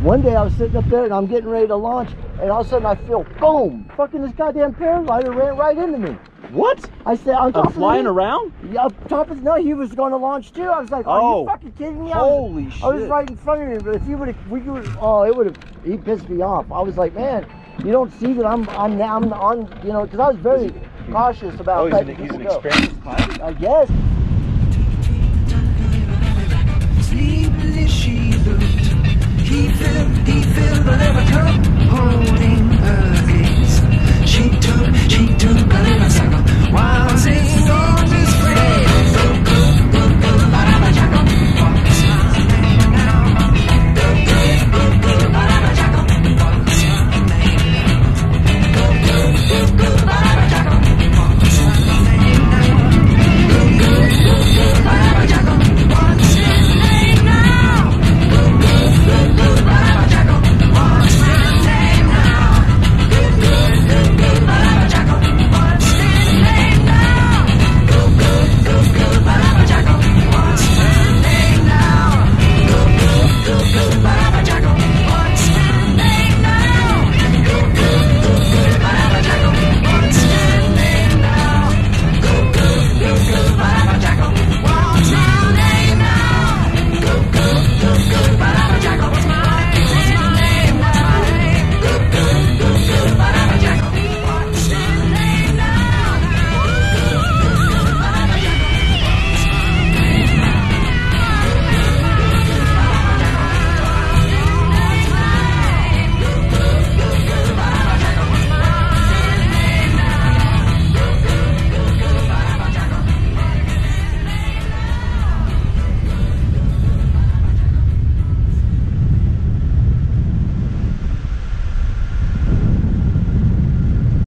One day I was sitting up there and I'm getting ready to launch, and all of a sudden I feel boom! Fucking this goddamn paraglider ran right into me. What? I said on top I'm of flying the, around? Yeah, up top of no, he was going to launch too. I was like, Are oh, you fucking kidding me? I holy was, shit! I was right in front of him, but if he would have, we would, oh, it would have, he pissed me off. I was like, man, you don't see that I'm, I'm, I'm on, you know, because I was very cautious about. Oh, he's an, he's an experienced pilot. I guess he fell, he.